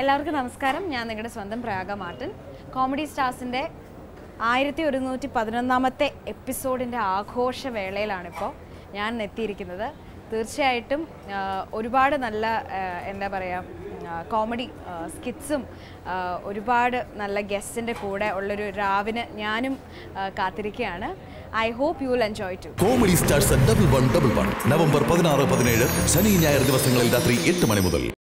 എല്ലാവർക്കും നമസ്കാരം. ഞാൻ നിങ്ങളുടെ സ്വന്തം പ്രയാഗ മാർട്ടിൻ. കോമഡി സ്റ്റാർസിന്റെ ആയിരത്തി ഒരുന്നൂറ്റി പതിനൊന്നാമത്തെ എപ്പിസോഡിന്റെ ആഘോഷവേളയിലാണിപ്പോൾ ഞാൻ എത്തിയിരിക്കുന്നത്. തീർച്ചയായിട്ടും ഒരുപാട് നല്ല എന്താ പറയുക കോമഡി സ്കിറ്റ്സും ഒരുപാട് നല്ല ഗസ്റ്റിന്റെ കൂടെ ഉള്ളൊരു രാവിന് ഞാനും കാത്തിരിക്കുകയാണ്. I hope you will enjoy to comedy stars double one double one November പതിനാറ് പതിനേഴ് ശനി ഞായർ ദിവസങ്ങളിൽ രാത്രി എട്ട് മണി മുതൽ.